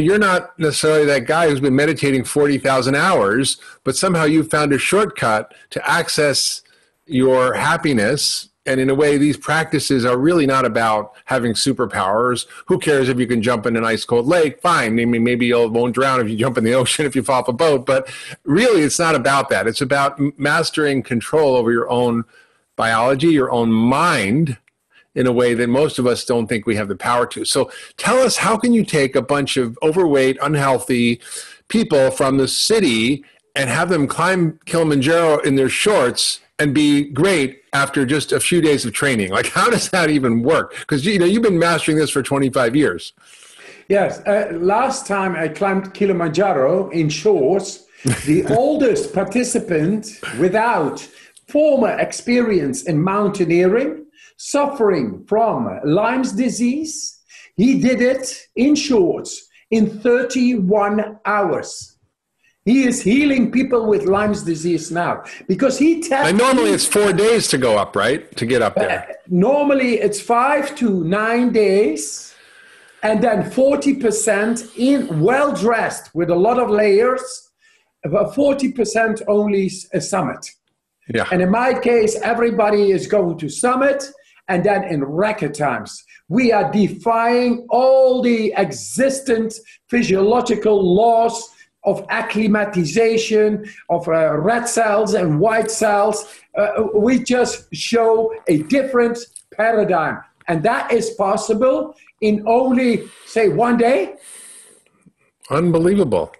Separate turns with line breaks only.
you're not necessarily that guy who's been meditating 40,000 hours, but somehow you've found a shortcut to access your happiness. And in a way, these practices are really not about having superpowers. Who cares if you can jump in an ice cold lake? Fine. I mean, maybe you won't drown if you jump in the ocean if you fall off a boat. But really, it's not about that. It's about mastering control over your own biology, your own mind, in a way that most of us don't think we have the power to. So tell us, how can you take a bunch of overweight, unhealthy people from the city and have them climb Kilimanjaro in their shorts and be great after just a few days of training? Like, how does that even work? Because you know you've been mastering this for 25 years.
Yes, uh, last time I climbed Kilimanjaro in shorts, the oldest participant without former experience in mountaineering suffering from Lyme's disease. He did it in short, in 31 hours. He is healing people with Lyme's disease now because he tested.
And normally it's four days to go up, right? To get up there.
Uh, normally it's five to nine days, and then 40% in well dressed with a lot of layers, but 40% only a summit. Yeah. And in my case, everybody is going to summit and then in record times. We are defying all the existent physiological laws of acclimatization of uh, red cells and white cells. Uh, we just show a different paradigm. And that is possible in only, say, one day.
Unbelievable.